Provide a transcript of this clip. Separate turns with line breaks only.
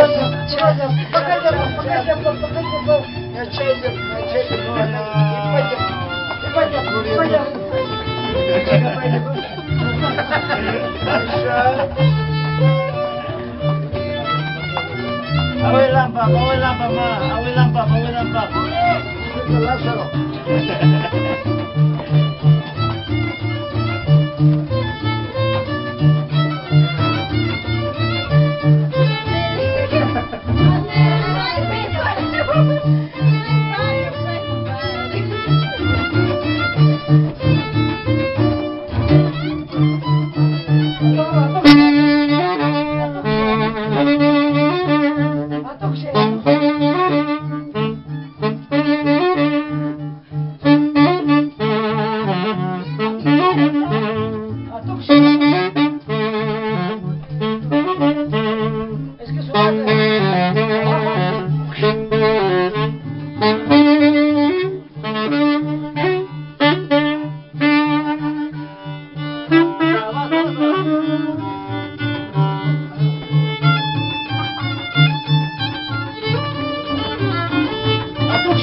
voglio, ci
voglio,
paccagliamo,
paccagliamo,
paccagliamo,
mi accendo, mi
accendo, mi voglio, mi voglio,
mi voglio,
Away lampa, away lampa ma, away lampa, away lampa.
Lascialo.
Oh,